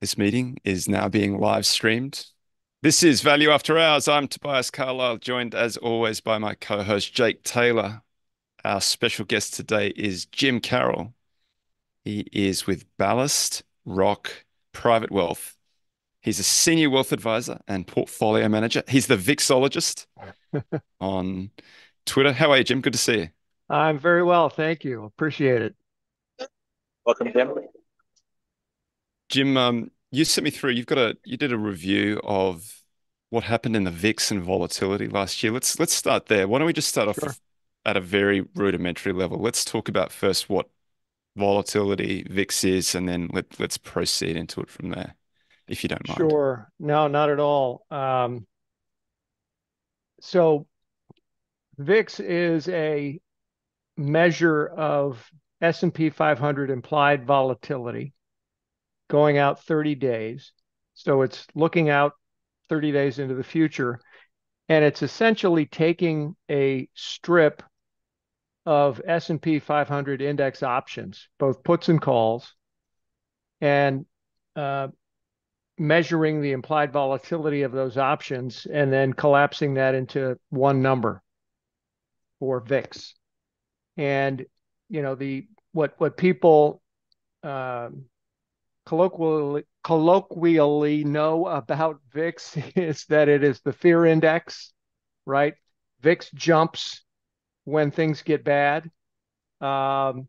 This meeting is now being live streamed. This is Value After Hours. I'm Tobias Carlisle, joined as always by my co host Jake Taylor. Our special guest today is Jim Carroll. He is with Ballast Rock Private Wealth. He's a senior wealth advisor and portfolio manager. He's the Vixologist on Twitter. How are you, Jim? Good to see you. I'm very well. Thank you. Appreciate it. Welcome, Jim. Jim, um, you sent me through. You've got a you did a review of what happened in the VIX and volatility last year. Let's let's start there. Why don't we just start Sure. off at a very rudimentary level? Let's talk about first what volatility VIX is, and then let let's proceed into it from there, if you don't mind. Sure. No, not at all. Um, so VIX is a measure of S&P 500 implied volatility going out 30 days. So it's looking out 30 days into the future, and it's essentially taking a strip of S&P 500 index options, both puts and calls, and uh, measuring the implied volatility of those options and then collapsing that into one number for VIX. And you know the what what people um, colloquially colloquially know about VIX is that it is the fear index, right? VIX jumps when things get bad, um,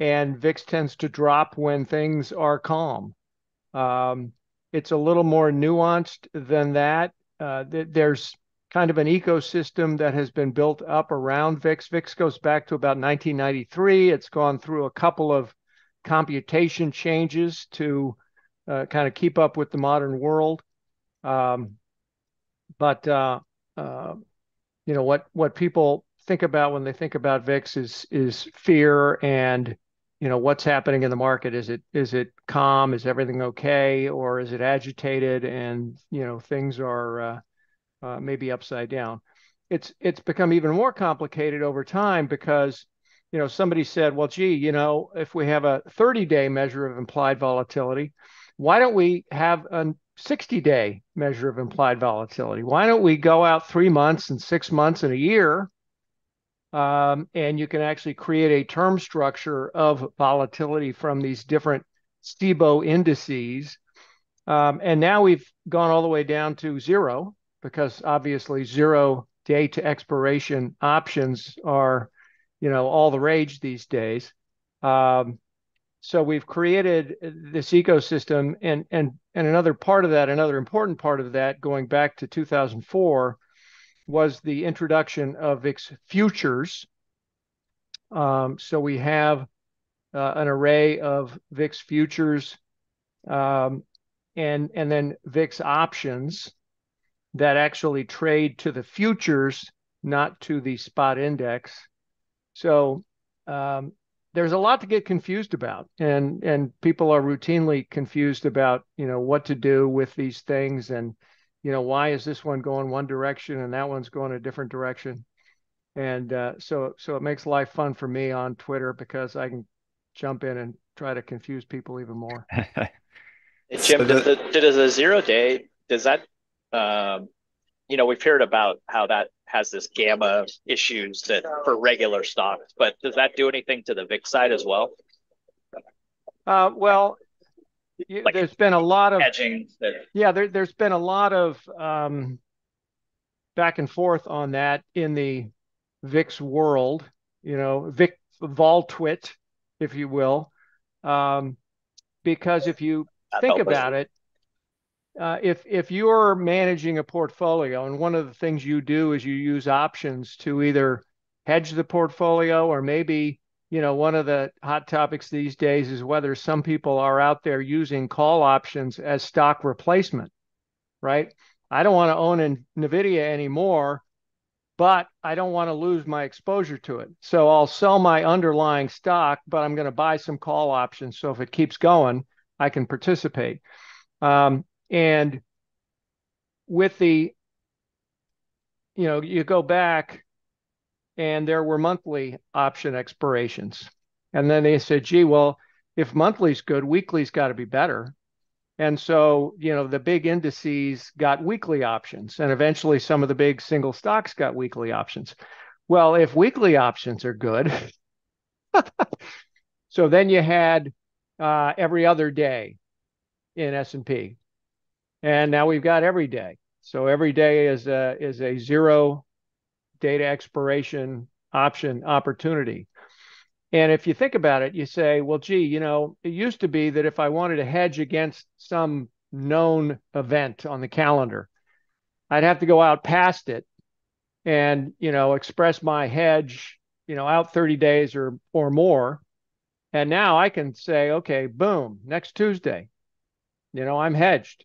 and VIX tends to drop when things are calm. Um, it's a little more nuanced than that. Uh, th- there's kind of an ecosystem that has been built up around VIX. VIX goes back to about 1993. It's gone through a couple of computation changes to uh, kind of keep up with the modern world. Um, but uh, uh, you know what what people think about when they think about VIX is is fear and you know what's happening in the market. Is it is it calm? Is everything okay, or is it agitated and you know things are uh, uh, maybe upside down? It's it's become even more complicated over time because you know somebody said, well, gee, you know, if we have a 30 day measure of implied volatility, why don't we have a 60 day measure of implied volatility? Why don't we go out three months and six months and a year? Um, and you can actually create a term structure of volatility from these different CBOE indices. Um, and now we've gone all the way down to zero because obviously zero day to expiration options are, you know, all the rage these days. Um, so we've created this ecosystem and and and another part of that another important part of that going back to 2004 was the introduction of VIX futures um, so we have uh, an array of VIX futures um, and and then VIX options that actually trade to the futures not to the spot index so um, there's a lot to get confused about and and people are routinely confused about you know what to do with these things and you know why is this one going one direction and that one's going a different direction. And uh, so so it makes life fun for me on twitter because i can jump in and try to confuse people even more. Hey, So Jim, does the the, does the zero day, does that, um, you know, we've heard about how that has this gamma issues that for regular stocks, but does that do anything to the VIX side as well? uh, well y- Like there's been a lot of hedging that, yeah there, there's been a lot of um, back and forth on that in the VIX world, you know, Vic Voltwit, if you will, um, because if you that think about it, uh, if if you're managing a portfolio, and one of the things you do is you use options to either hedge the portfolio, or maybe you know one of the hot topics these days is whether some people are out there using call options as stock replacement, right? I don't want to own in Nvidia anymore but I don't want to lose my exposure to it. So I'll sell my underlying stock, but I'm going to buy some call options. So if it keeps going, I can participate. Um, and with the, you know, you go back and there were monthly option expirations. And then they said, gee, well, if monthly's good, weekly's got to be better. And so, you know, the big indices got weekly options, and eventually some of the big single stocks got weekly options. Well, if weekly options are good, so then you had uh, every other day in S&P. And now we've got every day. So every day is a is a zero data expiration option opportunity. And if you think about it, you say, well, gee, you know, it used to be that if I wanted to hedge against some known event on the calendar, I'd have to go out past it and, you know, express my hedge, you know, out 30 days or or more. And now I can say, okay, boom, next Tuesday, you know, I'm hedged.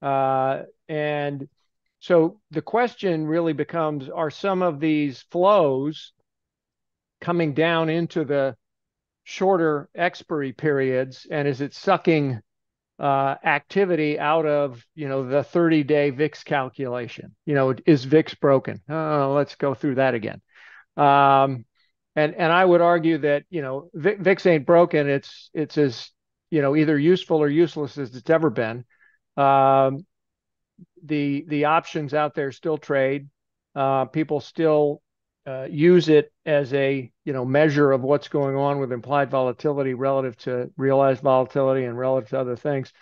Uh, and so the question really becomes are some of these flows coming down into the shorter expiry periods? And is it sucking uh, activity out of you know the 30 day VIX calculation? You know is VIX broken? Oh, let's go through that again. Um, and and I would argue that you know VIX ain't broken. It's it's as you know either useful or useless as it's ever been um, the the options out there still trade. Uh, people still uh, use it as a you know measure of what's going on with implied volatility relative to realized volatility and relative to other things.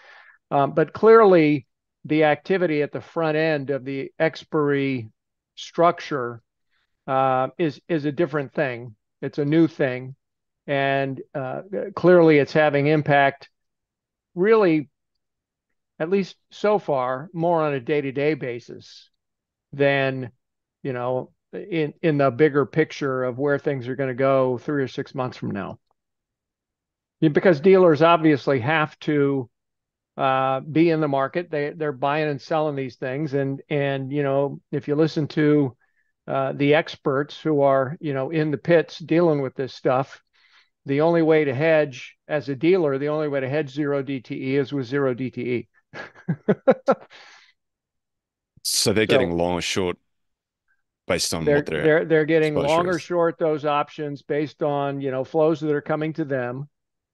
Um, but clearly, the activity at the front end of the expiry structure uh, is is a different thing. It's a new thing, and uh, clearly, it's having impact really at least so far, more on a day-to-day basis than, you know, in in the bigger picture of where things are going to go three or six months from now. Because dealers obviously have to uh, be in the market. They they're buying and selling these things, and and you know if you listen to uh, the experts who are you know in the pits dealing with this stuff, the only way to hedge as a dealer, the only way to hedge zero DTE is with zero DTE. so they're so getting long or short based on they're, what they're they're they're getting long or short those options based on you know flows that are coming to them.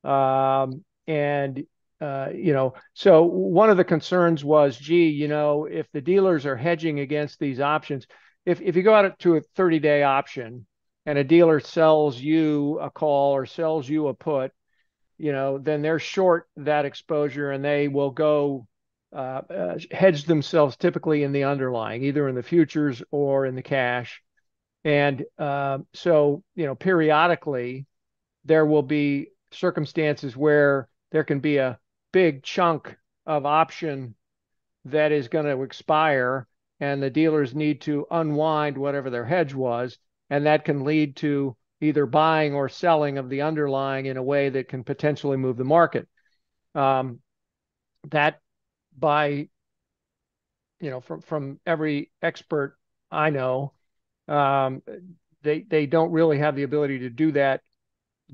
Um, and uh, you know so one of the concerns was gee you know if the dealers are hedging against these options if if you go out to a 30 day option and a dealer sells you a call or sells you a put you know then they're short that exposure and they will go hedge themselves typically in the underlying, either in the futures or in the cash. And uh, so, you know, periodically there will be circumstances where there can be a big chunk of option that is going to expire, and the dealers need to unwind whatever their hedge was, and that can lead to either buying or selling of the underlying in a way that can potentially move the market. Um, that by you know from from every expert I know, um, they they don't really have the ability to do that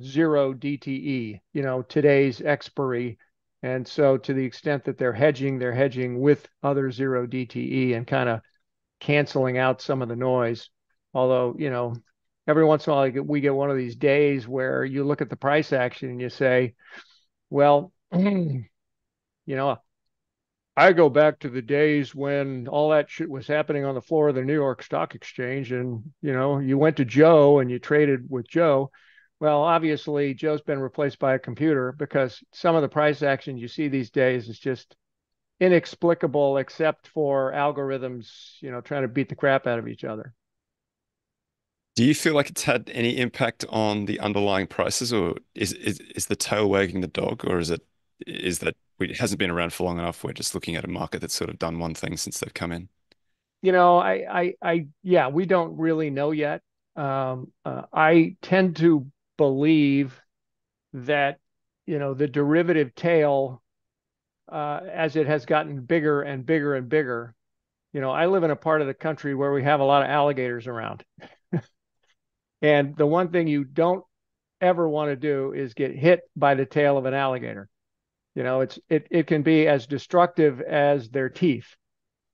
zero DTE. You know today's expiry, and so to the extent that they're hedging, they're hedging with other zero DTE and kind of canceling out some of the noise. Although you know every once in a while we get one of these days where you look at the price action and you say, well. you know, I go back to the days when all that shit was happening on the floor of the New York Stock Exchange, and you know, you went to Joe and you traded with Joe. Well, obviously, Joe's been replaced by a computer because some of the price action you see these days is just inexplicable, except for algorithms, you know, trying to beat the crap out of each other. Do you feel like it's had any impact on the underlying prices, or is is, is the tail wagging the dog, or is it is that it hasn't been around for long enough. We're just looking at a market that's sort of done one thing since they've come in. You know, I, I, I yeah, we don't really know yet. Um, uh, I tend to believe that you know the derivative tail, uh, as it has gotten bigger and bigger and bigger. You know, I live in a part of the country where we have a lot of alligators around, and the one thing you don't ever want to do is get hit by the tail of an alligator you know, it's it it can be as destructive as their teeth.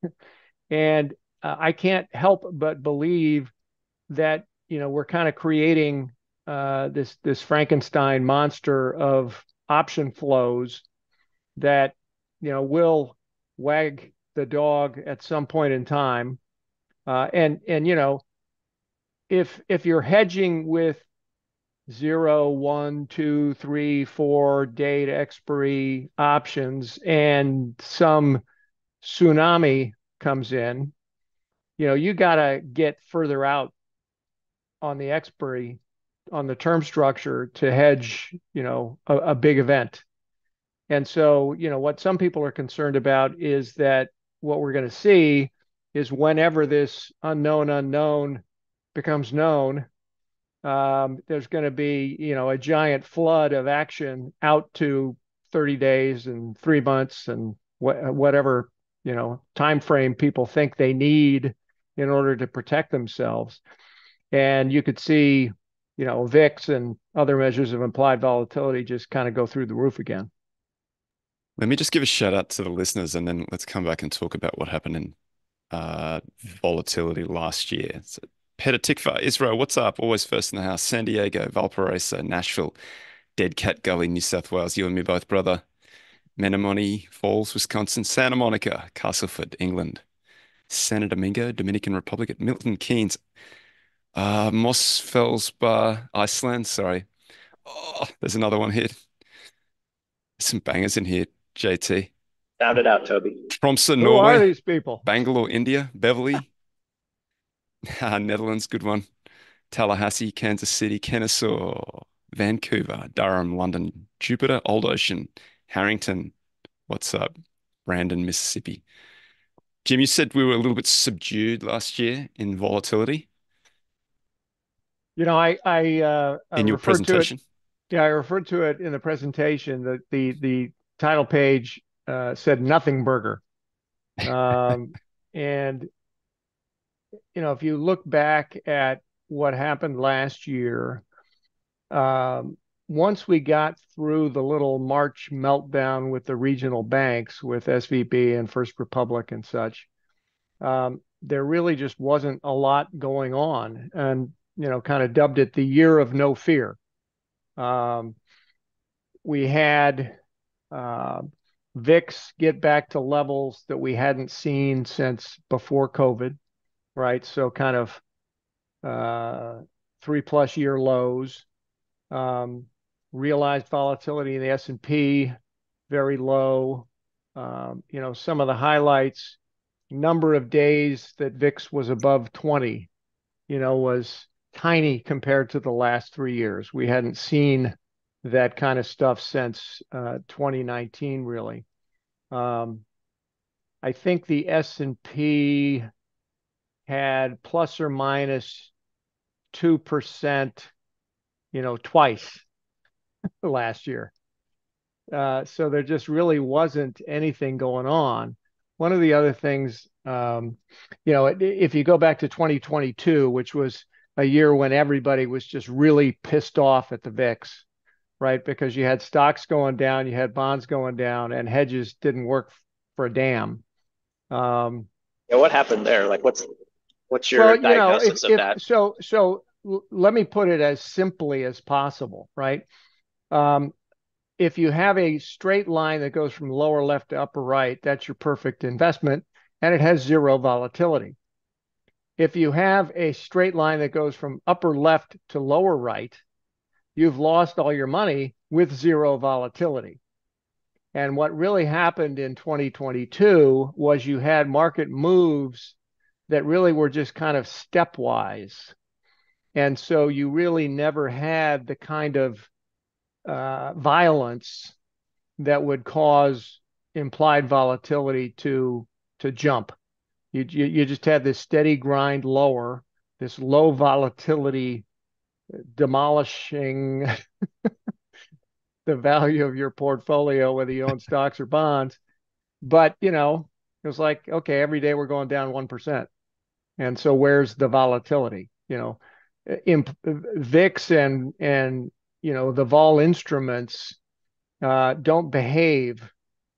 and uh, I can't help but believe that you know we're kind of creating uh, this this Frankenstein monster of option flows that you know, will wag the dog at some point in time. Uh, and and you know, if if you're hedging with zero, one, two, three, four date expiry options, and some tsunami comes in, you know, you got to get further out on the expiry on the term structure to hedge, you know, a, a big event. And so, you know, what some people are concerned about is that what we're going to see is whenever this unknown unknown becomes known, um, there's going to be, you know, a giant flood of action out to 30 days and three months and wh- whatever, you know, time frame people think they need in order to protect themselves. And you could see, you know, VIX and other measures of implied volatility just kind of go through the roof again. Let me just give a shout out to the listeners and then let's come back and talk about what happened in uh, volatility last year. So, Petah Tikva, Israel, what's up? Always first in the house. San Diego, Valparaiso, Nashville, Dead Cat Gully, New South Wales. You and me both, brother. Menomonee Falls, Wisconsin, Santa Monica, Castleford, England, Santo Domingo, Dominican Republic, at Milton Keynes, uh, Mosfellsbær, Iceland. Sorry. Oh, there's another one here. Some bangers in here, JT. Sound it out, Toby. Tromsø, Who are these people? Bangalore, India, Beverly, Netherlands, good one. Tallahassee, Kansas City, Kennesaw, Vancouver, Durham, London, Jupiter, Old Ocean, Harrington. What's up? Brandon, Mississippi. Jim, you said we were a little bit subdued last year in volatility You know, I I uh, I in your to it. presentation. Yeah, I referred to it in the presentation that the the title page uh, said nothing burger. Um, and you know, if you look back at what happened last year, um, once we got through the little March meltdown with the regional banks, with SVB and First Republic and such, um, there really just wasn't a lot going on, and you know, kind of dubbed it the year of no fear. Um, we had uh, VIX get back to levels that we hadn't seen since before COVID, right? So kind of uh, three plus year lows. Um, realized volatility in the S&P very low. Um, you know, some of the highlights, number of days that VIX was above 20, you know, was tiny compared to the last three years. We hadn't seen that kind of stuff since uh, 2019, really. Um, I think the S&P had plus or minus 2%, you know, twice last year. Uh, so there just really wasn't anything going on. One of the other things, um, you know, if you go back to 2022, which was a year when everybody was just really pissed off at the VIX, right? Because you had stocks going down, you had bonds going down, and hedges didn't work for a damn. Um, Yeah, what happened there? Like, what's what's your well, you know, if, diagnosis of if that? so, so let me put it as simply as possible, right? Um, if you have a straight line that goes from lower left to upper right, that's your perfect investment, and it has zero volatility. If you have a straight line that goes from upper left to lower right, you've lost all your money with zero volatility. And what really happened in 2022 was you had market moves that really were just kind of stepwise. And so you really never had the kind of uh, violence that would cause implied volatility to to jump. You, you you just had this steady grind lower, this low volatility demolishing the value of your portfolio, whether you own stocks or bonds. But you know, it was like, okay, every day we're going down one percent, and so where's the volatility? You know, VIX and and you know the vol instruments uh, don't behave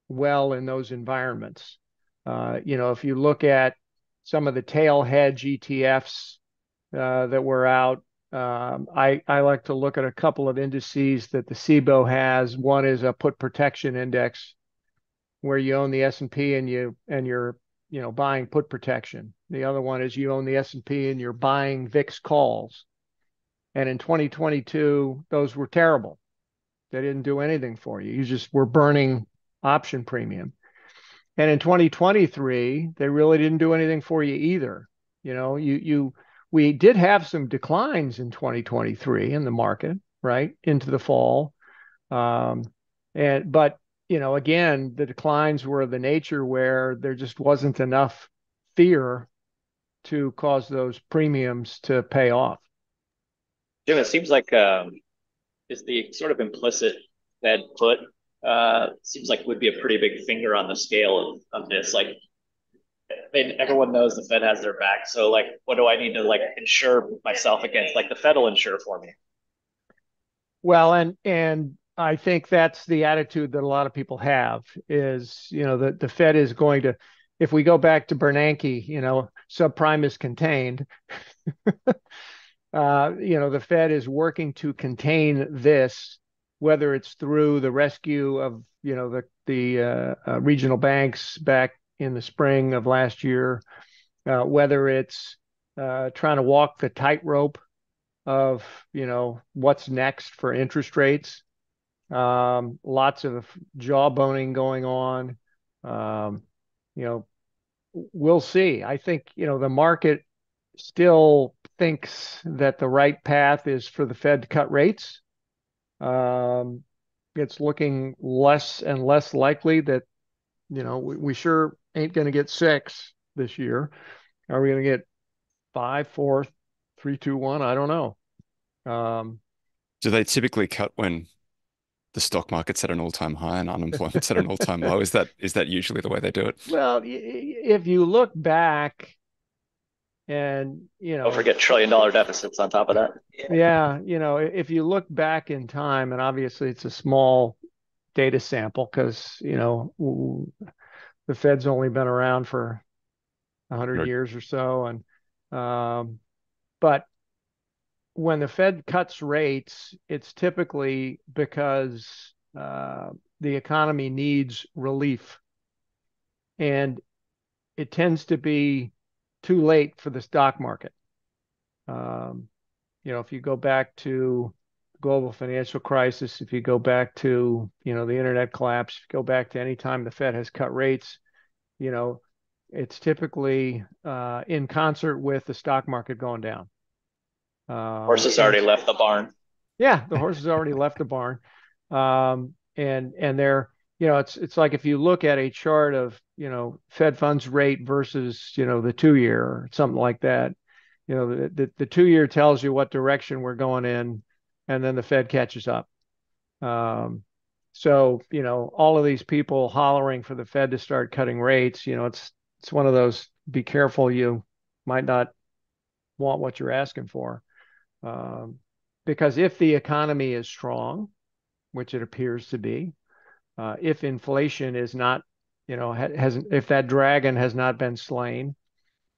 well in those environments. Uh, you know, if you look at some of the tail hedge ETFs uh, that were out, um, I, I like to look at a couple of indices that the CBOE has. One is a put protection index, where you own the S&P and you and you're you know buying put protection. The other one is you own the S&P and you're buying VIX calls. And in 2022, those were terrible. They didn't do anything for you. You just were burning option premium. And in 2023, they really didn't do anything for you either. You know, you you we did have some declines in 2023 in the market, right, into the fall. Um, and but you know, again, the declines were of the nature where there just wasn't enough fear to cause those premiums to pay off. Jim, it seems like um, is the sort of implicit Fed put uh, seems like would be a pretty big finger on the scale of, of this. Like, I mean, everyone knows the Fed has their back. So, like, what do I need to like insure myself against? Like, the Fed will insure for me. Well, and and I think that's the attitude that a lot of people have is, you know, the, the Fed is going to, if we go back to Bernanke, you know, subprime is contained. uh, you know, the Fed is working to contain this, whether it's through the rescue of, you know, the, the uh, uh, regional banks back in the spring of last year, uh, whether it's uh, trying to walk the tightrope of, you know, what's next for interest rates um, lots of jawboning going on. Um, you know, we'll see. I think, you know, the market still thinks that the right path is for the Fed to cut rates. Um, it's looking less and less likely that, you know, we, we sure ain't going to get six this year. Are we going to get five, four, three, two, one? I don't know. Um, Do they typically cut when the stock market's at an all-time high and unemployment's at an all-time low. Is that is that usually the way they do it? Well, if you look back, and you know, don't forget trillion-dollar deficits on top of that. Yeah, you know, if you look back in time, and obviously it's a small data sample because you know the Fed's only been around for hundred years or so, and um, but when the Fed cuts rates, it's typically because uh, the economy needs relief. And it tends to be too late for the stock market. Um, you know, if you go back to the global financial crisis, if you go back to, you know, the internet collapse, go back to any time the Fed has cut rates, you know, it's typically uh, in concert with the stock market going down. Uh, horses already left the barn. Yeah, the horses already left the barn, um, and and they're you know it's it's like if you look at a chart of you know Fed funds rate versus you know the two year or something like that. You know the the, the two year tells you what direction we're going in, and then the Fed catches up. Um, so you know all of these people hollering for the Fed to start cutting rates. You know it's it's one of those be careful you might not want what you're asking for. Um, because if the economy is strong, which it appears to be, uh, if inflation is not, you know, has if that dragon has not been slain,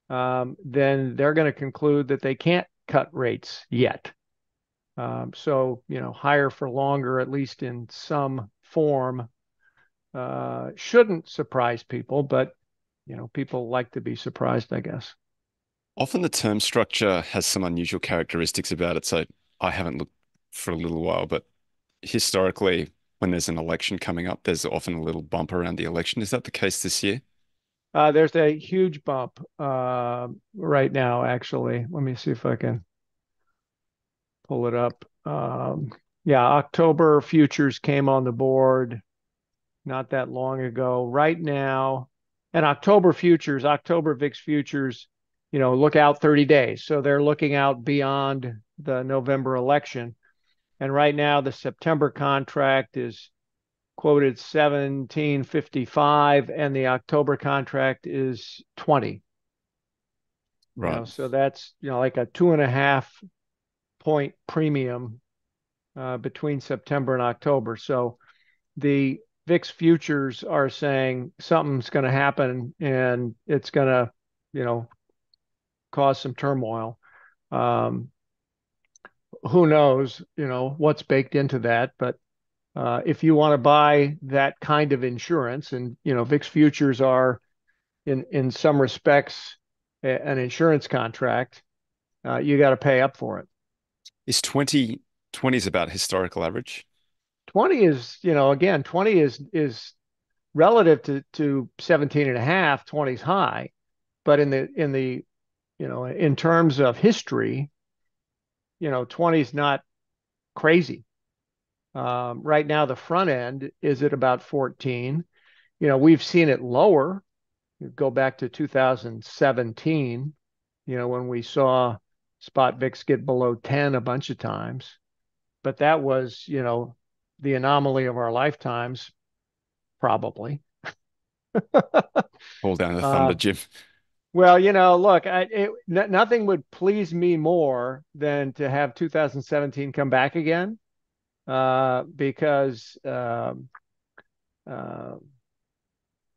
um, then they're going to conclude that they can't cut rates yet. Um, so, you know, higher for longer, at least in some form, uh, shouldn't surprise people, but you know, people like to be surprised, I guess. Often the term structure has some unusual characteristics about it. So I haven't looked for a little while, but historically, when there's an election coming up, there's often a little bump around the election. Is that the case this year? Uh, there's a huge bump uh, right now, actually. Let me see if I can pull it up. Um, yeah, October futures came on the board not that long ago. Right now, and October futures, October VIX futures you know, look out 30 days. So they're looking out beyond the November election. And right now, the September contract is quoted 1755, and the October contract is 20. Right. You know, so that's you know like a two and a half point premium uh, between September and October. So the VIX futures are saying something's going to happen, and it's going to you know cause some turmoil. Um, who knows, you know, what's baked into that, but uh, if you want to buy that kind of insurance, and you know VIX futures are, in in some respects, a, an insurance contract, uh, you got to pay up for it. Is 20 20 is about historical average? 20 is, you know, again, 20 is is relative to to 17 and a half, 20 is high. But in the in the you know, in terms of history, you know, 20 is not crazy. Um, right now, the front end is at about 14. You know, we've seen it lower. You go back to 2017, you know, when we saw spot VIX get below 10 a bunch of times. But that was, you know, the anomaly of our lifetimes, probably. Hold down the thunder, uh, Jim. Well, you know, look, I, it, n- nothing would please me more than to have 2017 come back again, uh, because um, uh,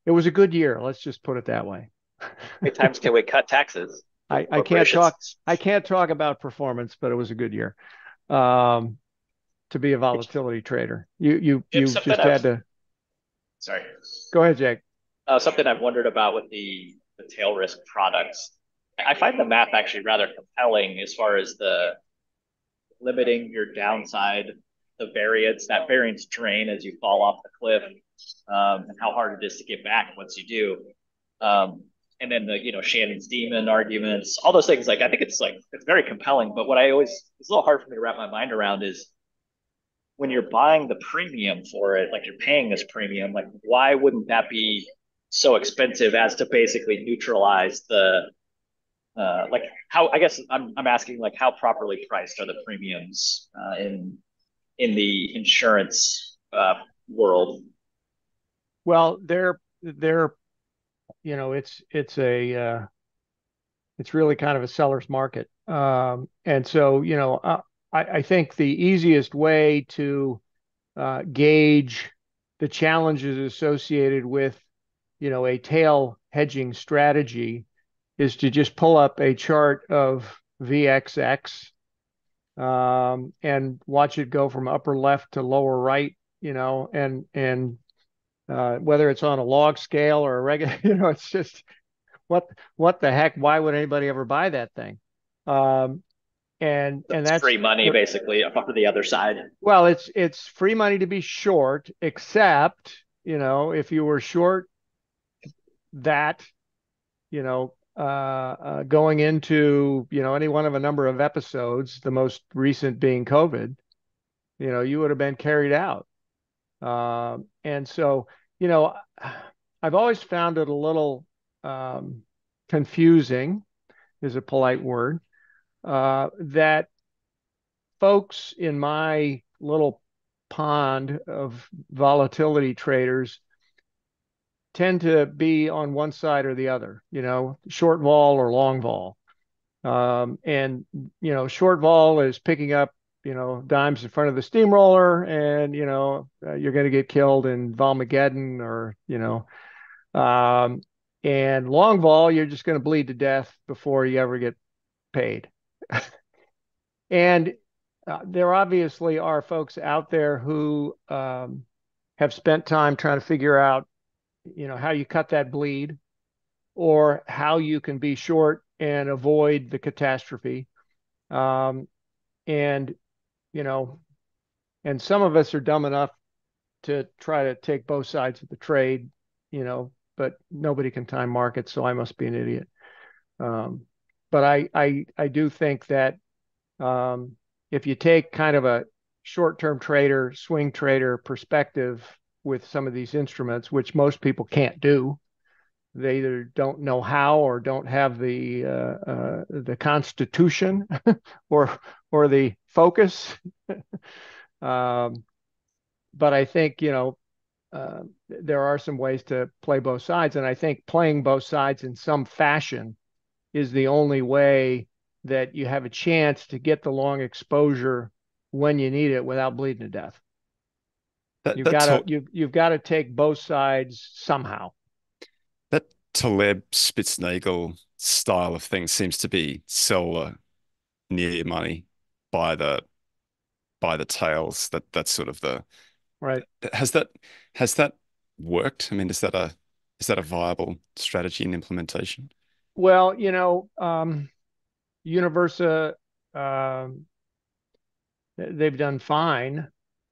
it was a good year. Let's just put it that way. How many times can we cut taxes? I, I can't talk. I can't talk about performance, but it was a good year um, to be a volatility trader. You you you just had to. Sorry. Go ahead, Jake. Uh, something I've wondered about with the the tail risk products. I find the math actually rather compelling as far as the limiting your downside, the variance, that variance drain as you fall off the cliff, um, and how hard it is to get back once you do. Um, and then the you know Shannon's demon arguments, all those things. Like I think it's like it's very compelling. But what I always it's a little hard for me to wrap my mind around is when you're buying the premium for it, like you're paying this premium, like why wouldn't that be so expensive as to basically neutralize the uh, like how I guess I'm I'm asking like how properly priced are the premiums uh, in in the insurance uh, world? Well, they're they're you know it's it's a uh, it's really kind of a seller's market, um, and so you know uh, I I think the easiest way to uh, gauge the challenges associated with you know, a tail hedging strategy is to just pull up a chart of VXX um, and watch it go from upper left to lower right, you know, and and uh, whether it's on a log scale or a regular, you know, it's just what what the heck? Why would anybody ever buy that thing? Um, and that's and that's free money basically for the other side. Well, it's it's free money to be short, except you know if you were short that, you know, uh, uh, going into you know any one of a number of episodes, the most recent being COVID, you know, you would have been carried out. Um, and so, you know, I've always found it a little um, confusing, is a polite word, uh, that folks in my little pond of volatility traders tend to be on one side or the other, you know, short vol or long vol. Um, and, you know, short vol is picking up, you know, dimes in front of the steamroller and, you know, uh, you're going to get killed in Volmageddon or, you know, um, and long vol, you're just going to bleed to death before you ever get paid. and uh, there obviously are folks out there who um, have spent time trying to figure out you know how you cut that bleed or how you can be short and avoid the catastrophe. Um, and you know and some of us are dumb enough to try to take both sides of the trade you know but nobody can time market so i must be an idiot. Um, but i i i do think that um, if you take kind of a short-term trader swing trader perspective with some of these instruments, which most people can't do. They either don't know how or don't have the uh, uh, the constitution or or the focus. um, but I think you know uh, there are some ways to play both sides, and I think playing both sides in some fashion is the only way that you have a chance to get the long exposure when you need it without bleeding to death. That, you've got to you you've got to take both sides somehow. That Taleb Spitznagel style of thing seems to be sell near money by the by the tails. That that's sort of the Right. Has that has that worked? I mean, is that a is that a viable strategy and implementation? Well, you know, um, Universa, um, they've done fine.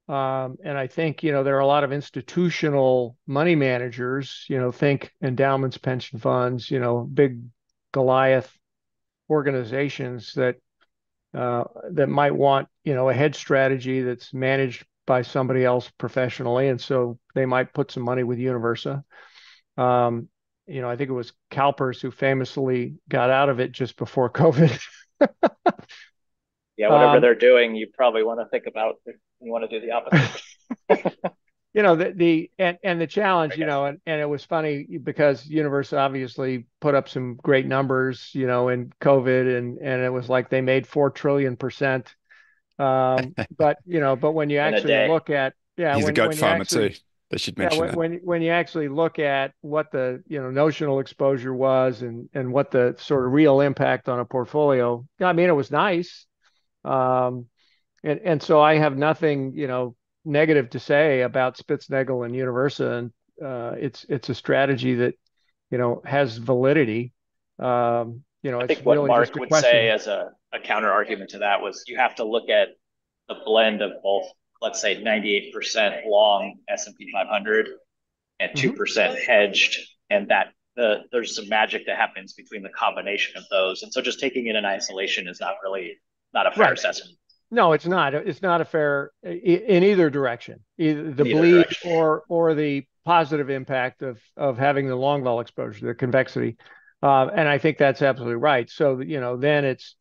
Um, and I think, you know, there are a lot of institutional money managers, you know, think endowments, pension funds, you know, big Goliath organizations that uh, that might want, you know, a hedge strategy that's managed by somebody else professionally, and so they might put some money with Universa. Um, you know, I think it was CalPERS who famously got out of it just before COVID. yeah, whatever um, they're doing, you probably want to think about you want to do the opposite. you know the the and, and the challenge you know and, and it was funny because Universa obviously put up some great numbers you know in covid and and it was like they made 4 trillion percent um but you know but when you actually look at yeah he's when, a goat farmer actually, too they should mention yeah, when, that. when when you actually look at what the you know notional exposure was and and what the sort of real impact on a portfolio i mean it was nice um and and so I have nothing, you know, negative to say about Spitznagel and Universa, and uh, it's it's a strategy that you know has validity. Um, you know, I think what really Mark would question. say as a, a counter argument to that was you have to look at the blend of both, let's say, 98% long S&P 500 and 2% mm-hmm. hedged, and that the, there's some magic that happens between the combination of those. And so just taking it in isolation is not really not a fair right. assessment. No, it's not. It's not a fair in either direction, either the bleed direction. or or the positive impact of of having the long vol exposure, the convexity, uh, and I think that's absolutely right. So you know, then it's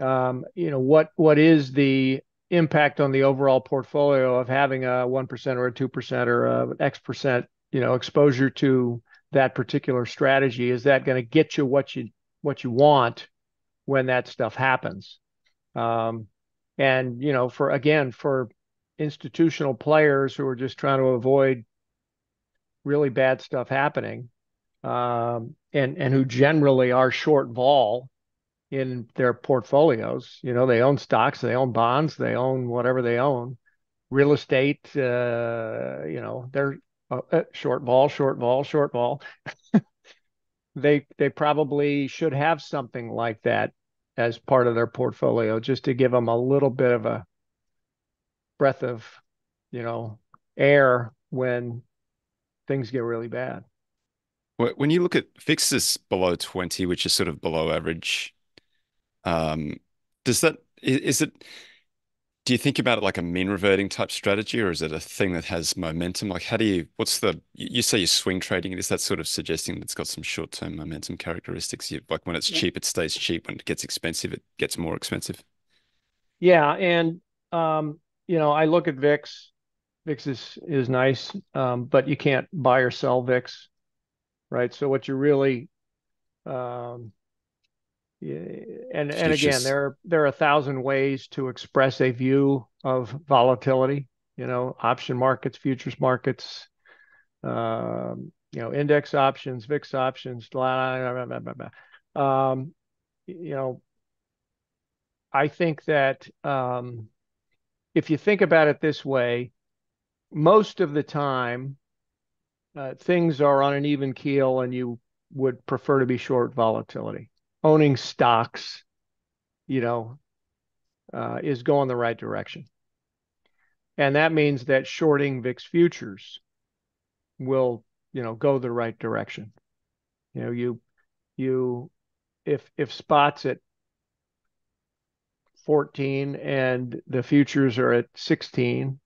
um, you know what what is the impact on the overall portfolio of having a one percent or a two percent or a X percent you know exposure to that particular strategy? Is that going to get you what you what you want when that stuff happens? Um, and, you know, for again, for institutional players who are just trying to avoid really bad stuff happening, um, and and who generally are short vol in their portfolios. You know, they own stocks, they own bonds, they own whatever they own, real estate. Uh, you know, they're uh, uh short vol, short vol, short vol. they they probably should have something like that as part of their portfolio just to give them a little bit of a breath of, you know, air when things get really bad. When you look at fixes below 20, which is sort of below average, um, does that, is it, do you think about it like a mean reverting type strategy or is it a thing that has momentum? Like how do you what's the you say you're swing trading is that sort of suggesting that it's got some short-term momentum characteristics? You, like when it's cheap it stays cheap. When it gets expensive it gets more expensive. Yeah and um, you know i look at vix vix is is nice um, but you can't buy or sell vix right? So what you really um, and and again there are there are a thousand ways to express a view of volatility you know option markets futures markets um, you know index options vix options blah, blah, blah, blah, um, you know i think that um, if you think about it this way most of the time uh, things are on an even keel and you would prefer to be short volatility owning stocks, you know, uh, is going the right direction. And that means that shorting VIX futures will, you know, go the right direction. You know, you, you, if, if spots at 14 and the futures are at 16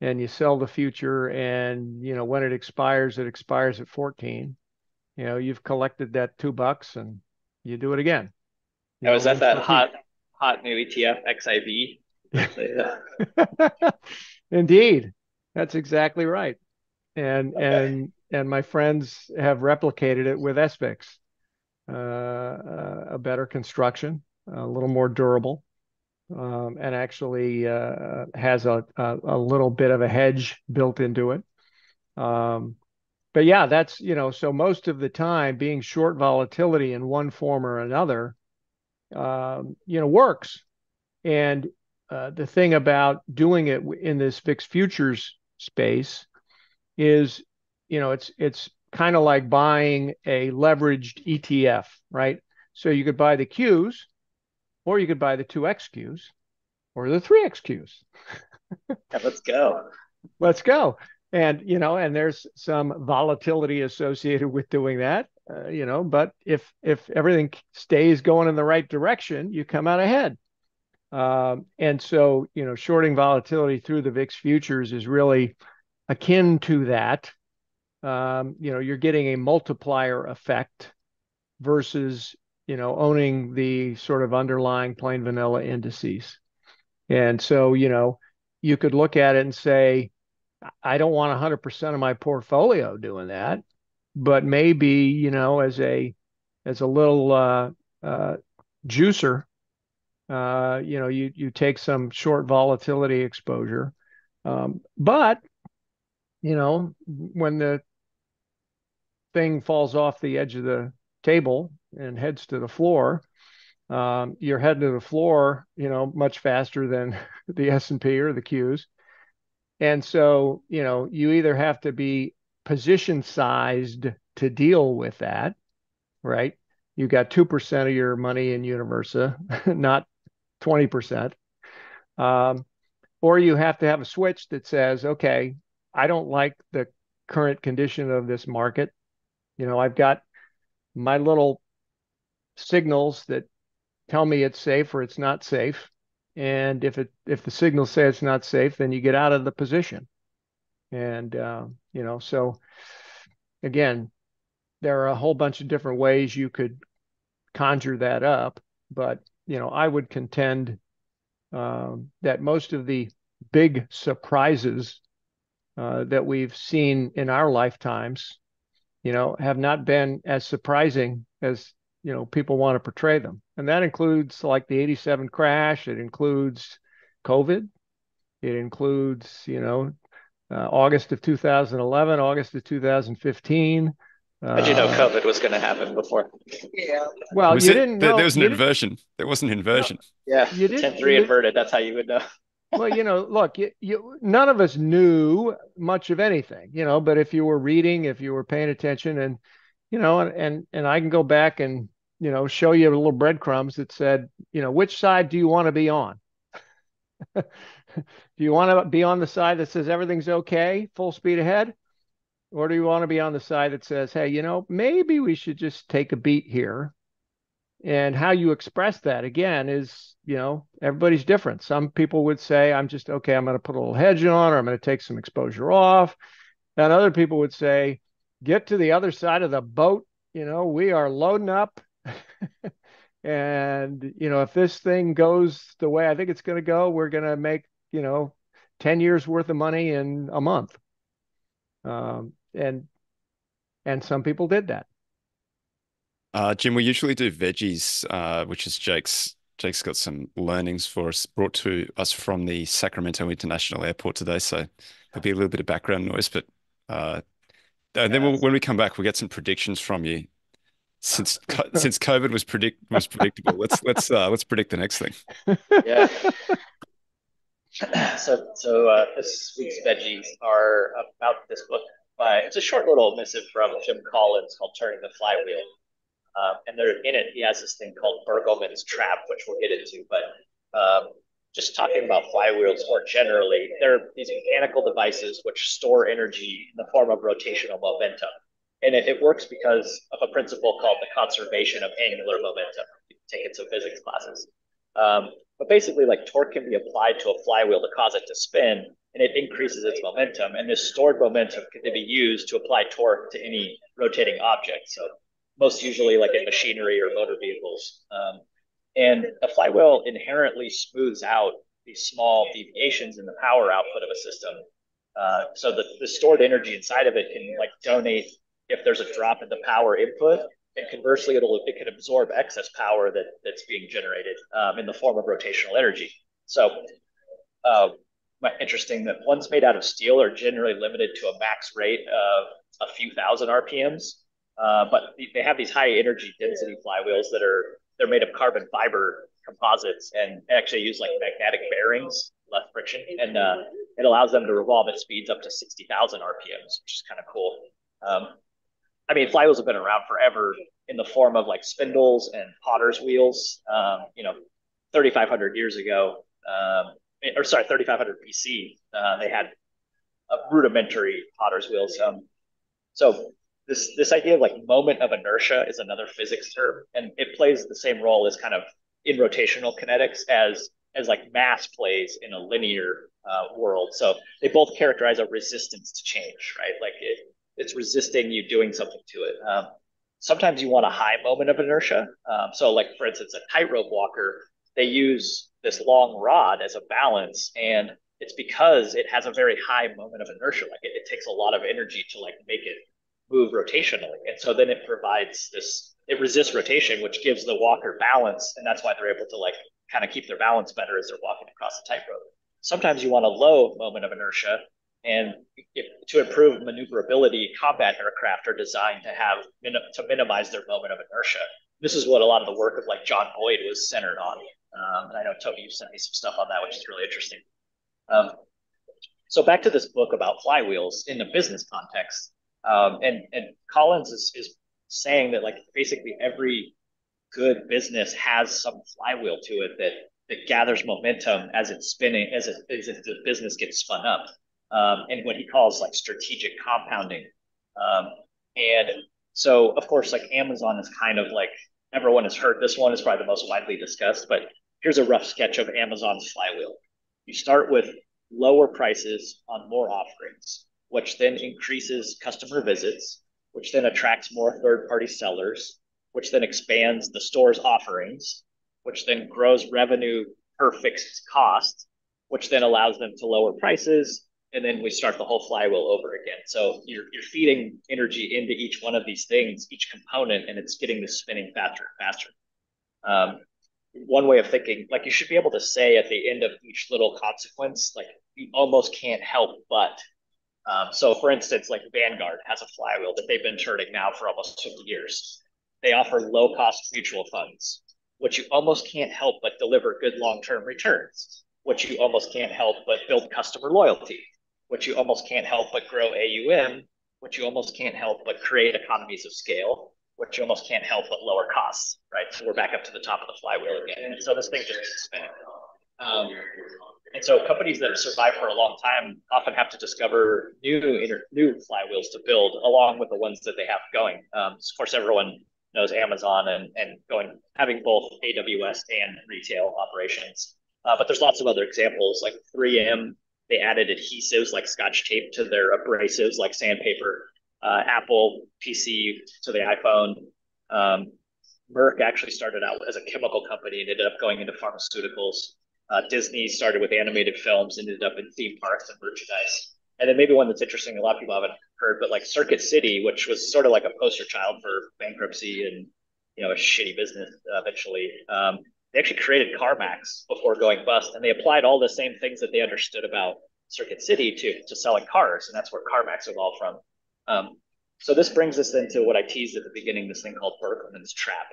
and you sell the future and, you know, when it expires, it expires at 14, you know, you've collected that two bucks and you do it again. You oh, is that that hot hot new ETF XIV? Indeed, that's exactly right. And okay. and and my friends have replicated it with SVIX, uh, uh, a better construction, a little more durable, um, and actually uh, has a, a, a little bit of a hedge built into it. Um, but yeah, that's you know, so most of the time being short volatility in one form or another, um, you know, works. And uh, the thing about doing it in this VIX futures space is, you know, it's it's kind of like buying a leveraged ETF, right? So you could buy the Qs, or you could buy the two XQs, or the three XQs. yeah, let's go. Let's go. And you know, and there's some volatility associated with doing that, uh, you know. But if if everything stays going in the right direction, you come out ahead. Um, and so, you know, shorting volatility through the VIX futures is really akin to that. Um, you know, you're getting a multiplier effect versus, you know, owning the sort of underlying plain vanilla indices. And so, you know, you could look at it and say, I don't want 100% of my portfolio doing that, but maybe, you know, as a as a little uh, uh, juicer, uh, you know, you you take some short volatility exposure, um, but you know, when the thing falls off the edge of the table and heads to the floor, um, you're heading to the floor, you know, much faster than the S and P or the Qs, and so you know, you either have to be position sized to deal with that, right? You got two percent of your money in Universa, not 20%. Um, or you have to have a switch that says, okay, I don't like the current condition of this market. You know, I've got my little signals that tell me it's safe or it's not safe. And if it if the signals say it's not safe, then you get out of the position. And uh, you know, so again, there are a whole bunch of different ways you could conjure that up, but you know, I would contend um, that most of the big surprises uh, that we've seen in our lifetimes, you know, have not been as surprising as you know people want to portray them, and that includes like the '87 crash. It includes COVID. It includes, you know, uh, August of 2011, August of 2015. How'd you know uh, COVID was going to happen before? Yeah. Well, was you it, didn't know. There was an inversion. There was an inversion. No, yeah. You didn't. 10 inverted. That's how you would know. well, you know, look, you, you, none of us knew much of anything, you know, but if you were reading, if you were paying attention and, you know, and, and, and I can go back and, you know, show you a little breadcrumbs that said, you know, which side do you want to be on? do you want to be on the side that says everything's okay, full speed ahead? Or do you want to be on the side that says, hey, you know, maybe we should just take a beat here? And how you express that again is, you know, everybody's different. Some people would say, I'm just okay, I'm going to put a little hedge on, or I'm going to take some exposure off. And other people would say, get to the other side of the boat. You know, we are loading up. and, you know, if this thing goes the way I think it's going to go, we're going to make, you know, 10 years worth of money in a month. Um, and and some people did that. Uh, Jim, we usually do veggies, uh, which is Jake's. Jake's got some learnings for us brought to us from the Sacramento International Airport today. So there'll be a little bit of background noise, but uh, and then we'll, when we come back, we'll get some predictions from you. Since since COVID was predict was predictable, let's let's uh, let's predict the next thing. Yeah. So so uh, this week's veggies are about this book by it's a short little missive from Jim Collins called "Turning the Flywheel," um, and there in it he has this thing called Burgelman's trap, which we'll get into. But um, just talking about flywheels more generally, they're these mechanical devices which store energy in the form of rotational momentum, and it, it works because of a principle called the conservation of angular momentum. You've taken some physics classes. Um, but basically, like torque can be applied to a flywheel to cause it to spin, and it increases its momentum. And this stored momentum can be used to apply torque to any rotating object. So most usually like in machinery or motor vehicles. Um, and a flywheel inherently smooths out these small deviations in the power output of a system. Uh, so the, the stored energy inside of it can like donate if there's a drop in the power input and conversely, it'll it can absorb excess power that that's being generated um, in the form of rotational energy. So, uh, interesting that ones made out of steel are generally limited to a max rate of a few thousand RPMs, uh, but they have these high energy density flywheels that are they're made of carbon fiber composites and actually use like magnetic bearings, less friction, and uh, it allows them to revolve at speeds up to 60,000 RPMs, which is kind of cool. Um, I mean, flywheels have been around forever in the form of like spindles and potter's wheels. Um, you know, 3,500 years ago, um, or sorry, 3,500 BC, uh, they had rudimentary potter's wheels. Um, so this this idea of like moment of inertia is another physics term, and it plays the same role as kind of in rotational kinetics as as like mass plays in a linear uh, world. So they both characterize a resistance to change, right? Like it, it's resisting you doing something to it. Um, sometimes you want a high moment of inertia. Um, so, like for instance, a tightrope walker, they use this long rod as a balance, and it's because it has a very high moment of inertia. Like it, it takes a lot of energy to like make it move rotationally, and so then it provides this. It resists rotation, which gives the walker balance, and that's why they're able to like kind of keep their balance better as they're walking across the tightrope. Sometimes you want a low moment of inertia, and if, to improve maneuverability, combat aircraft are designed to have to minimize their moment of inertia. This is what a lot of the work of like John Boyd was centered on. Um, and I know Toby, you sent me some stuff on that, which is really interesting. Um, so back to this book about flywheels in the business context, um, and and Collins is is saying that like basically every good business has some flywheel to it that that gathers momentum as it's spinning as it as the business gets spun up um, and what he calls like strategic compounding. Um, and so, of course, like Amazon is kind of like everyone has heard this one is probably the most widely discussed, but here's a rough sketch of Amazon's flywheel. You start with lower prices on more offerings, which then increases customer visits, which then attracts more third party sellers, which then expands the store's offerings, which then grows revenue per fixed cost, which then allows them to lower prices, and then we start the whole flywheel over again. So you're you're feeding energy into each one of these things, each component, and it's getting this spinning faster and faster. Um, one way of thinking, like you should be able to say at the end of each little consequence, like you almost can't help but. Um, so, for instance, like Vanguard has a flywheel that they've been turning now for almost 50 years. They offer low cost mutual funds, which you almost can't help but deliver good long term returns, which you almost can't help but build customer loyalty, which you almost can't help but grow AUM, which you almost can't help but create economies of scale, which you almost can't help but lower costs, right? So we're back up to the top of the flywheel again. And so this thing just spinning. Um, and so companies that have survived for a long time often have to discover new new flywheels to build along with the ones that they have going. Um, of course, everyone knows Amazon and, and going having both AWS and retail operations. Uh, but there's lots of other examples like 3M they added adhesives like scotch tape to their abrasives like sandpaper. Uh, Apple PC to the iPhone. Um, Merck actually started out as a chemical company and ended up going into pharmaceuticals. Uh, Disney started with animated films, ended up in theme parks and merchandise. And then maybe one that's interesting, a lot of people haven't heard, but like Circuit City, which was sort of like a poster child for bankruptcy and you know a shitty business uh, eventually. Um, they actually created CarMax before going bust, and they applied all the same things that they understood about Circuit City to to selling cars, and that's where CarMax evolved from. Um, so this brings us into what I teased at the beginning, this thing called Burgelman's trap.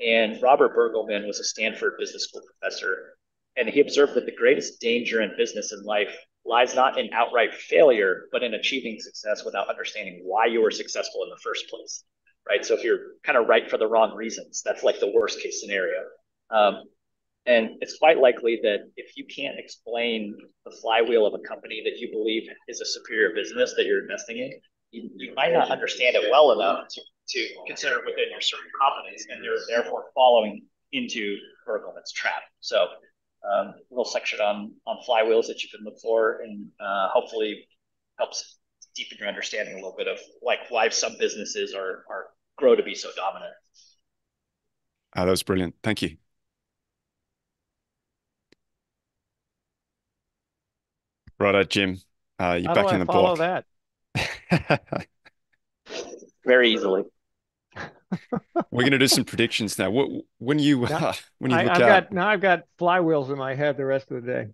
And Robert Burgelman was a Stanford business school professor, and he observed that the greatest danger in business and life lies not in outright failure, but in achieving success without understanding why you were successful in the first place. Right. So if you're kind of right for the wrong reasons, that's like the worst case scenario. Um, and it's quite likely that if you can't explain the flywheel of a company that you believe is a superior business that you're investing in, you, you might not understand it well enough to, to consider it within your certain competence, and you're therefore following into Burgelman's trap. So, um, little section on on flywheels that you can look for, and uh, hopefully helps deepen your understanding a little bit of like why some businesses are are grow to be so dominant. Oh, that was brilliant. Thank you. Righto, Jim. Uh, you're How back do in I the follow block. that? Very easily. We're going to do some predictions now. What, when you Yeah. when you I, look I've out, got now I've got flywheels in my head the rest of the day.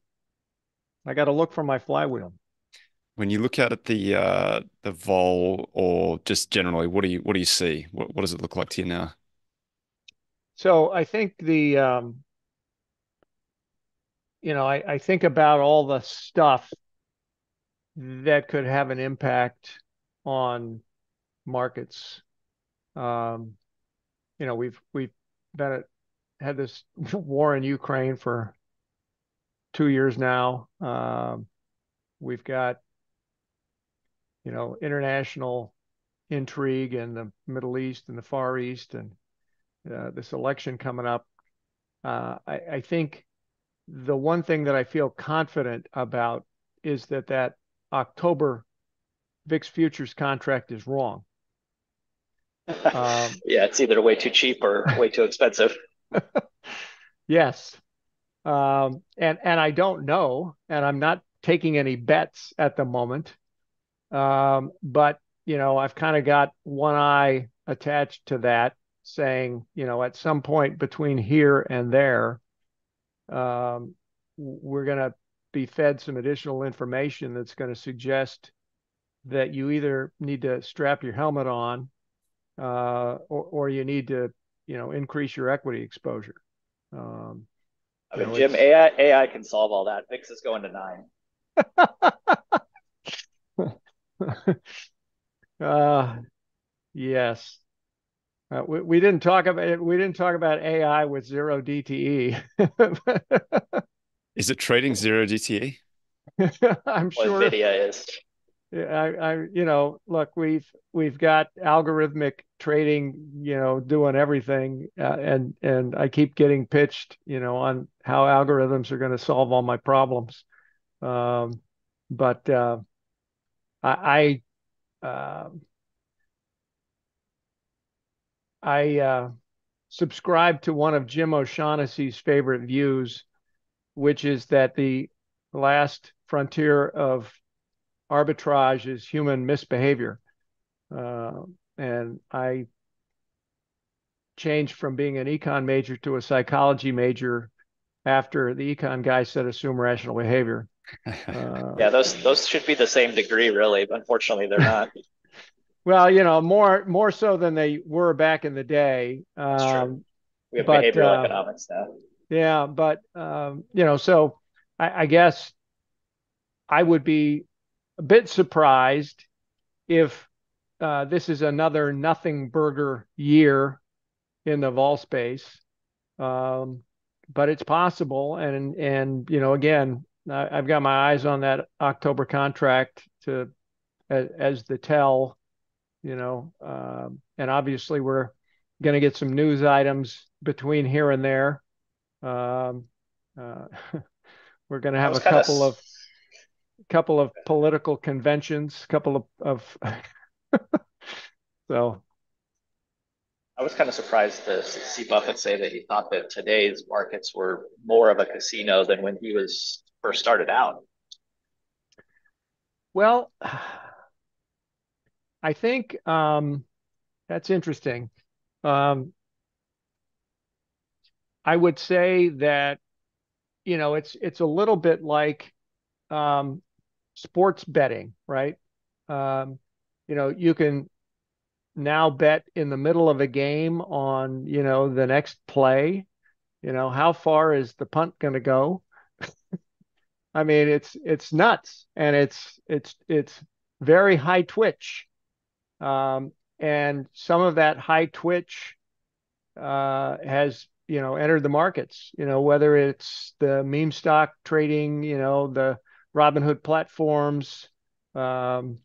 I got to look for my flywheel. when you look out at the uh, the vol, or just generally, what do you what do you see? What what does it look like to you now? So I think the um, you know I, I think about all the stuff that could have an impact on markets. Um, you know, we've we've been at, had this war in Ukraine for two years now. Um, we've got you know international intrigue in the Middle East and the Far East, and uh, this election coming up. Uh, I, I think the one thing that I feel confident about is that that October VIX futures contract is wrong. Um, yeah, it's either way too cheap or way too expensive. yes, um, and and I don't know, and I'm not taking any bets at the moment. Um, but you know, I've kind of got one eye attached to that, saying, you know, at some point between here and there, um, we're going to be fed some additional information that's going to suggest that you either need to strap your helmet on uh, or, or you need to, you know, increase your equity exposure. Um, I mean, know, Jim, AI, AI can solve all that. VIX is going to nine. uh, yes. Uh, we, we didn't talk about we didn't talk about AI with zero DTE. is it trading zero DTE? I'm well, sure Nvidia is. I, I, you know, look, we've we've got algorithmic trading, you know, doing everything, uh, and and I keep getting pitched, you know, on how algorithms are going to solve all my problems. Um, but uh, I, I, uh, I uh, subscribe to one of Jim O'Shaughnessy's favorite views, which is that the last frontier of arbitrage is human misbehavior. Uh, and I changed from being an econ major to a psychology major after the econ guy said assume rational behavior. Uh, yeah, those those should be the same degree, really. Unfortunately, they're not. Well, you know, more more so than they were back in the day. Um, we have but, behavioral uh, economics now. Yeah, but um, you know, so I, I guess I would be a bit surprised if uh, this is another nothing burger year in the vol space. Um, but it's possible. And, and, you know, again, I, have got my eyes on that October contract to, as, as the tell, you know, um, and obviously we're going to get some news items between here and there. Um, uh, we're going to have a couple of, couple of political conventions, couple of, of so. I was kind of surprised to see Buffett say that he thought that today's markets were more of a casino than when he was first started out. Well, I think um, that's interesting. Um, I would say that you know it's it's a little bit like um, sports betting, right? Um, you know, you can now bet in the middle of a game on, you know, the next play. You know, how far is the punt going to go? I mean, it's it's nuts, and it's it's it's very high twitch, um, and some of that high twitch uh, has you know entered the markets. You know, whether it's the meme stock trading, you know, the Robinhood platforms. Um,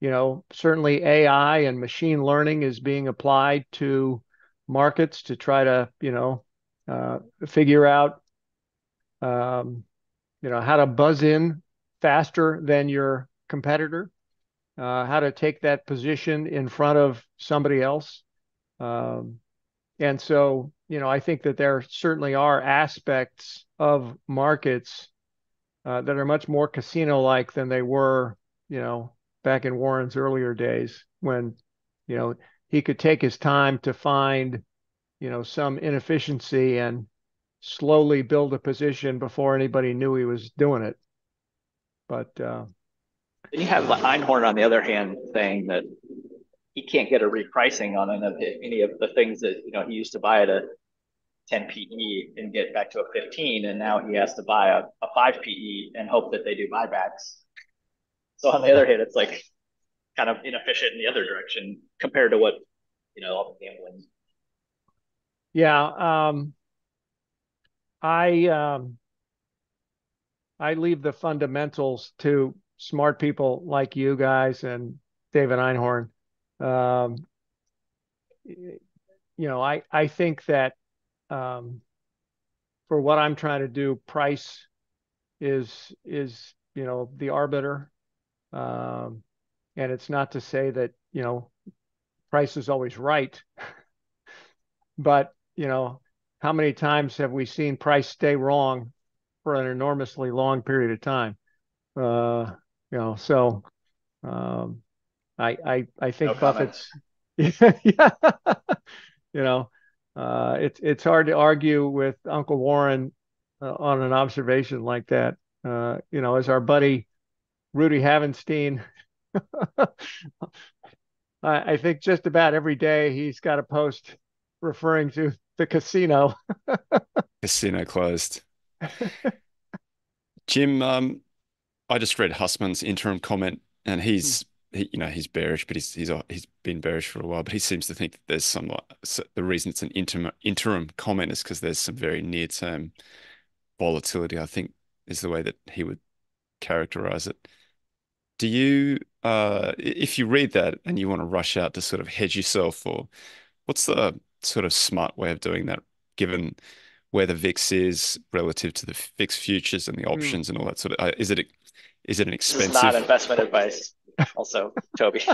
you know, certainly AI and machine learning is being applied to markets to try to, you know, uh, figure out, um, you know, how to buzz in faster than your competitor, uh, how to take that position in front of somebody else. Um, and so, you know, I think that there certainly are aspects of markets uh, that are much more casino-like than they were, you know, back in Warren's earlier days when, you know, he could take his time to find, you know, some inefficiency and slowly build a position before anybody knew he was doing it. But uh, then you have Einhorn on the other hand saying that he can't get a repricing on any of the things that you know he used to buy at a 10 PE and get back to a 15, and now he has to buy a, a 5 PE and hope that they do buybacks. So on the other hand, it's like kind of inefficient in the other direction compared to what you know all the gambling. Yeah, um, I um, I leave the fundamentals to smart people like you guys and David Einhorn. Um, you know, I I think that um, for what I'm trying to do, price is is you know the arbiter, um, and it's not to say that you know price is always right, but you know how many times have we seen price stay wrong for an enormously long period of time? Uh, you know, so um, I I I think no Buffett's yeah, you know, uh, it's it's hard to argue with Uncle Warren uh, on an observation like that. Uh, you know, as our buddy Rudy Havenstein, I, I think just about every day he's got a post referring to the casino. casino closed. Jim, um, I just read Hussman's interim comment, and he's hmm. he, you know he's bearish, but he's he's he's been bearish for a while. But he seems to think that there's some so the reason it's an interim interim comment is because there's some very near term volatility. I think is the way that he would characterize it. Do you, uh, if you read that and you want to rush out to sort of hedge yourself, or what's the sort of smart way of doing that, given where the VIX is relative to the VIX futures and the hmm. options mm. and all that sort of? Uh, is it is it an expensive? This is not investment advice. Also, Toby.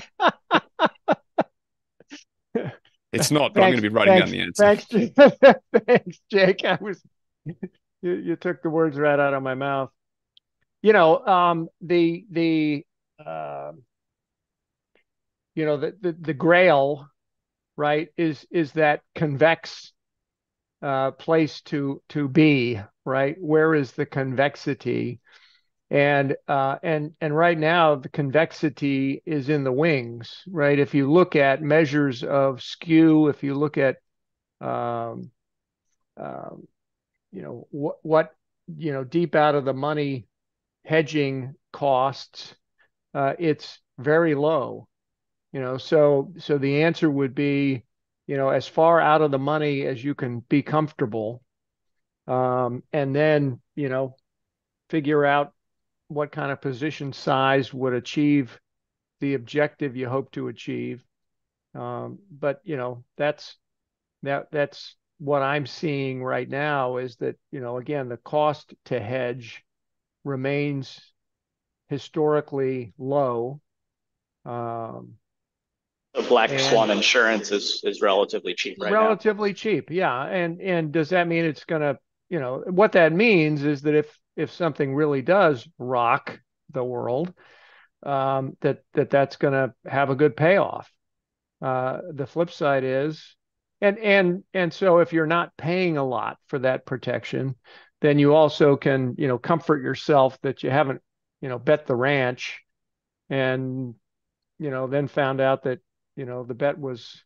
it's not, but thanks, I'm going to be writing thanks, down the answer. Thanks, thanks, Jake. I was you, you took the words right out of my mouth. You know, um, the the uh, you know the, the the Grail, right? Is is that convex uh, place to to be, right? Where is the convexity? And uh, and and right now the convexity is in the wings, right? If you look at measures of skew, if you look at um, um, you know what what you know deep out of the money hedging costs, uh, it's very low. You know, so so the answer would be, you know, as far out of the money as you can be comfortable, um, and then you know, figure out what kind of position size would achieve the objective you hope to achieve. Um, but you know, that's that that's what I'm seeing right now is that you know again the cost to hedge remains historically low. Um, the black swan insurance is is relatively cheap right relatively now. cheap yeah and and does that mean it's going to you know what that means is that if if something really does rock the world, um, that that that's going to have a good payoff. Uh, the flip side is, and and and so if you're not paying a lot for that protection, then you also can you know comfort yourself that you haven't you know bet the ranch, and you know then found out that you know the bet was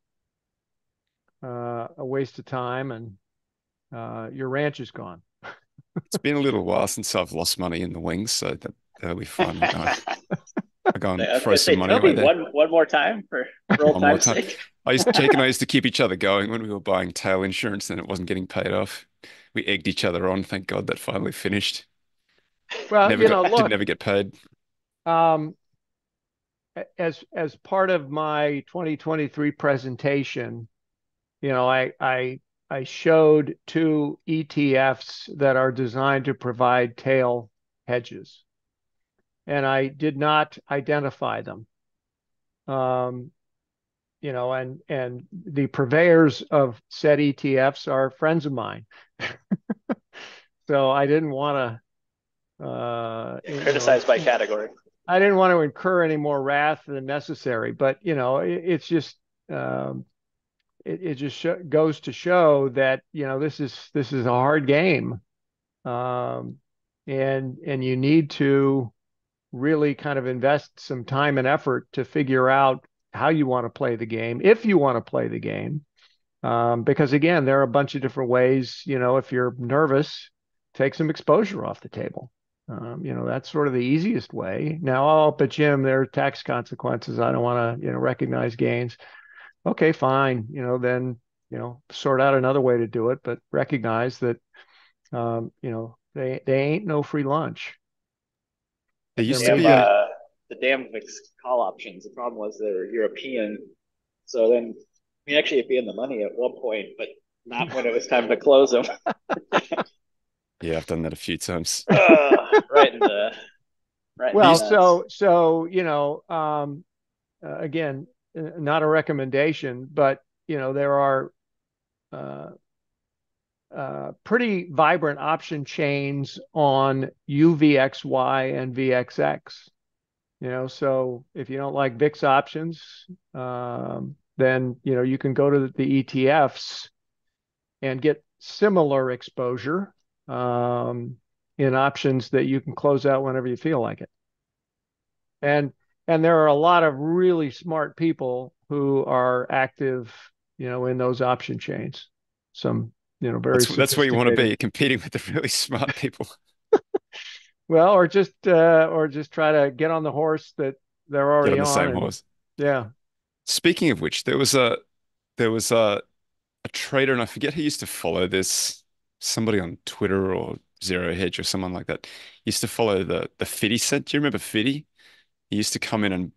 uh, a waste of time and uh, your ranch is gone it's been a little while since I've lost money in the wings, so that that'll be fun. I go and yeah, throw some money away there. One, one more time for, for old time's time. sake. I used Jake and I used to keep each other going when we were buying tail insurance and it wasn't getting paid off. We egged each other on. Thank God that finally finished. Well, never you got, know, look, didn't ever get paid. Um, as as part of my 2023 presentation, you know, I I I showed two ETFs that are designed to provide tail hedges, and I did not identify them. Um, you know, and and the purveyors of said ETFs are friends of mine, so I didn't want to uh, criticize by category. I didn't want to incur any more wrath than necessary, but you know, it, it's just. Um, it, it just sh- goes to show that you know this is this is a hard game, um, and and you need to really kind of invest some time and effort to figure out how you want to play the game if you want to play the game. Um, because again, there are a bunch of different ways. You know, if you're nervous, take some exposure off the table. Um, you know, that's sort of the easiest way. Now, oh, but Jim, there are tax consequences. I don't want to, you know, recognize gains. Okay, fine. You know, then, you know, sort out another way to do it, but recognize that, um, you know, they, they ain't no free lunch. There used Damn, to be a, uh, the damn VIX call options. The problem was they're European. So then we actually be in the money at one point, but not when it was time to close them. yeah, I've done that a few times. Uh, right in the right. in the Well, so so you know, um, uh, again, not a recommendation, but you know, there are uh, uh, pretty vibrant option chains on UVXY and VXX. You know, so if you don't like VIX options, um, then you know you can go to the ETFs and get similar exposure um, in options that you can close out whenever you feel like it. And and there are a lot of really smart people who are active, you know, in those option chains. Some, you know, very That's, that's where you want to be, competing with the really smart people. Well, or just uh, or just try to get on the horse that they're already on the same and- horse. Yeah. Speaking of which, there was a there was a a trader, and I forget who used to follow this. Somebody on Twitter or Zero Hedge or someone like that used to follow the the Fiddy set. Do you remember Fiddy? He used to come in and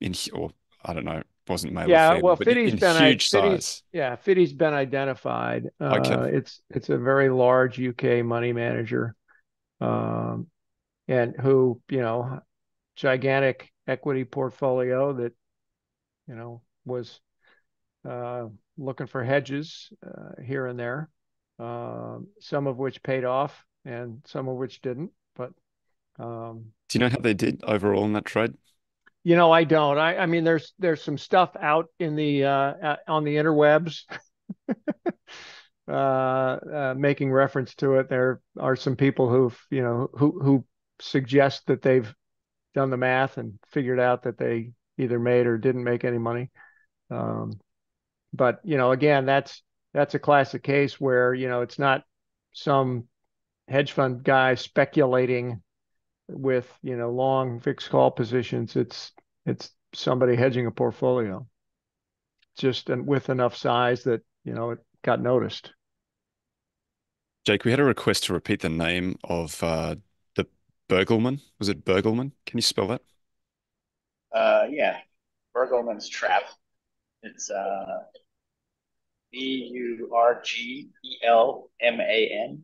in or I don't know, wasn't male Yeah, female, well, Fiddy's been huge Fiddy's- size. Yeah, Fiddy's been identified. Uh, Okay. It's it's a very large UK money manager, um, and who you know, gigantic equity portfolio that you know was uh, looking for hedges uh, here and there, um, some of which paid off and some of which didn't. But um, Do you know how they did overall in that trade? you know, I don't. I, I mean, there's there's some stuff out in the uh, uh, on the interwebs, uh, uh, making reference to it. There are some people who've you know who who suggest that they've done the math and figured out that they either made or didn't make any money. Um, but you know, again, that's that's a classic case where you know it's not some hedge fund guy speculating with you know long VIX call positions. It's it's somebody hedging a portfolio, just and with enough size that you know it got noticed. Jake, we had a request to repeat the name of uh, the Burgelman. Was it Burgelman? Can you spell that? Uh, yeah, Burgelman's trap. It's uh, B U R G E L M A N.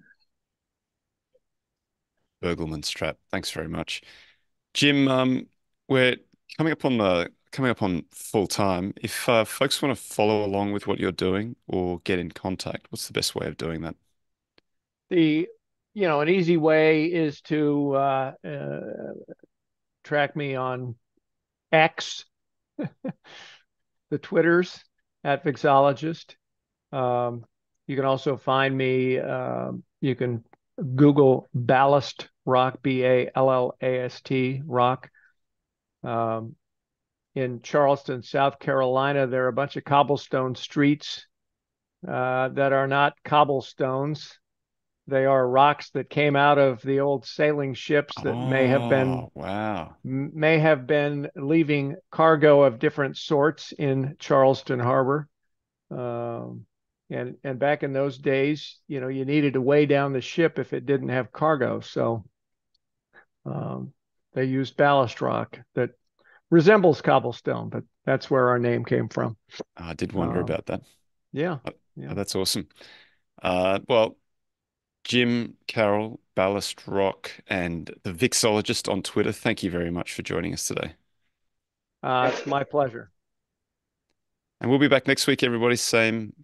Burgelman's trap. Thanks very much. Jim, um, we're coming up on the coming up on full time. If uh, folks want to follow along with what you're doing or get in contact, what's the best way of doing that? The you know an easy way is to uh, uh, track me on X, the Twitters at Vixologist. Um, you can also find me. um you can Google Ballast Rock, B A L L A S T Rock. Um, in Charleston, South Carolina, there are a bunch of cobblestone streets uh, that are not cobblestones. They are rocks that came out of the old sailing ships that may have been Oh, wow. may have been leaving cargo of different sorts in Charleston Harbor. Um, and and back in those days, you know, you needed to weigh down the ship if it didn't have cargo. So um, they used ballast rock that resembles cobblestone, but that's where our name came from. I did wonder Um, about that. Yeah. Oh, that's awesome. Uh, well, Jim Carroll, Ballast Rock, and the Vixologist on Twitter, thank you very much for joining us today. Uh, it's my pleasure. And we'll be back next week, everybody. Same